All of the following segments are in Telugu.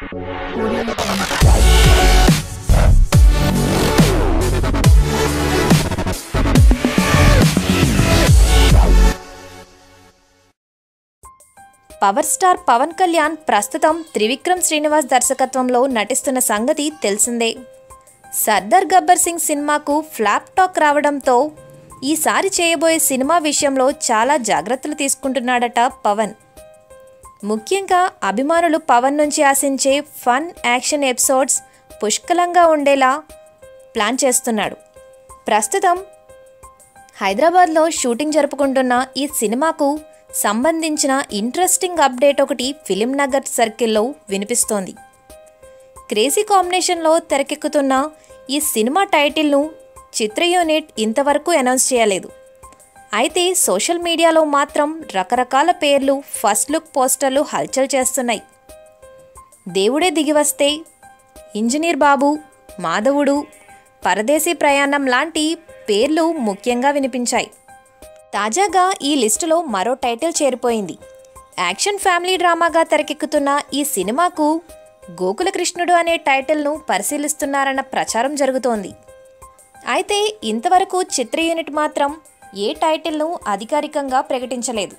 పవర్ స్టార్ పవన్ కళ్యాణ్ ప్రస్తుతం త్రివిక్రమ్ శ్రీనివాస్ దర్శకత్వంలో నటిస్తున్న సంగతి తెలిసిందే. సర్దార్ గబ్బర్ సింగ్ సినిమాకు ఫ్లాప్ టాక్ రావడంతో ఈసారి చేయబోయే సినిమా విషయంలో చాలా జాగ్రత్తలు తీసుకుంటున్నాడట పవన్. ముఖ్యంగా అభిమానులు పవన్ నుంచి ఆశించే ఫన్ యాక్షన్ ఎపిసోడ్స్ పుష్కలంగా ఉండేలా ప్లాన్ చేస్తున్నాడు. ప్రస్తుతం హైదరాబాద్లో షూటింగ్ జరుపుకుంటున్న ఈ సినిమాకు సంబంధించిన ఇంట్రెస్టింగ్ అప్డేట్ ఒకటి ఫిలిం నగర్ సర్కిల్లో వినిపిస్తోంది. క్రేజీ కాంబినేషన్లో తెరకెక్కుతున్న ఈ సినిమా టైటిల్ను చిత్ర యూనిట్ ఇంతవరకు అనౌన్స్ చేయలేదు. అయితే సోషల్ మీడియాలో మాత్రం రకరకాల పేర్లు ఫస్ట్ లుక్ పోస్టర్లు హల్చల్ చేస్తున్నాయి. దేవుడే దిగివస్తే ఇంజనీర్ బాబు మాధవుడు పరదేశీ ప్రయాణం లాంటి పేర్లు ముఖ్యంగా వినిపించాయి. తాజాగా ఈ లిస్టులో మరో టైటిల్ చేరిపోయింది. యాక్షన్ ఫ్యామిలీ డ్రామాగా తెరకెక్కుతున్న ఈ సినిమాకు గోకులకృష్ణుడు అనే టైటిల్ను పరిశీలిస్తున్నారన్న ప్రచారం జరుగుతోంది. అయితే ఇంతవరకు చిత్ర యూనిట్ మాత్రం ఏ టైటిల్ను అధికారికంగా ప్రకటించలేదు.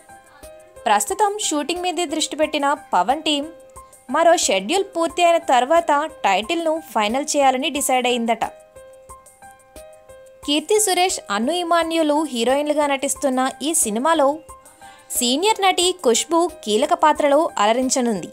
ప్రస్తుతం షూటింగ్ మీద దృష్టి పెట్టిన పవన్ టీం మరో షెడ్యూల్ పూర్తి అయిన తర్వాత టైటిల్ను ఫైనల్ చేయాలని డిసైడ్ అయిందట. కీర్తి సురేష్ అన్ను ఇమాన్యులు హీరోయిన్లుగా నటిస్తున్న ఈ సినిమాలో సీనియర్ నటి ఖుష్బు కీలక పాత్రలో అలరించనుంది.